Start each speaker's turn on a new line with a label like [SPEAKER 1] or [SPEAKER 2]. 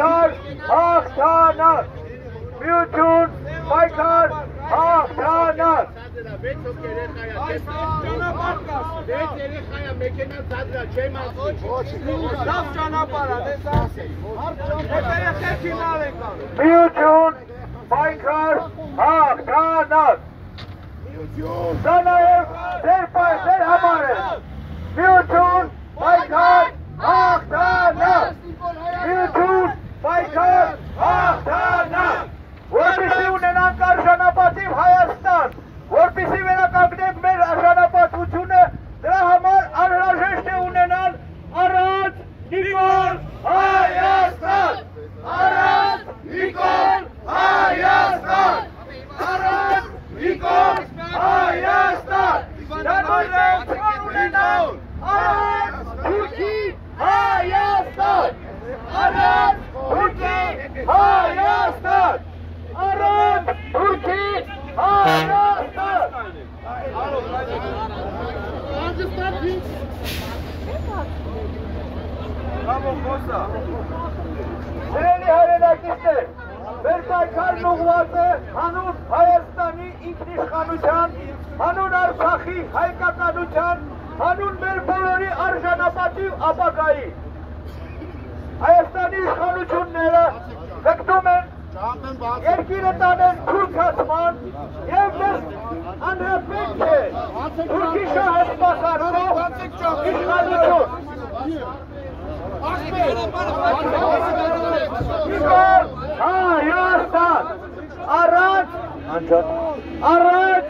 [SPEAKER 1] Baytar Ahtanas. Bütün Baytar Ahtanas. Bütün Baytar Ahtanas. Sana ev, der pay,
[SPEAKER 2] der hamare.
[SPEAKER 1] Սիրելի հայրենակիցներ, մեր պայքարն ուղղված է հանուն Հայաստանի ինքնիշխանության, հանուն Արցախի հայկականության, հանուն մեր բոլորի արժանապատիվ ապագայի։ Հայաստանի իշխանությունները գտնում են երկիրը տանեն թուրքացման եւ մեզ անհրաժեշտ է թուրքի շահը ها يا أستاذ الرد الرد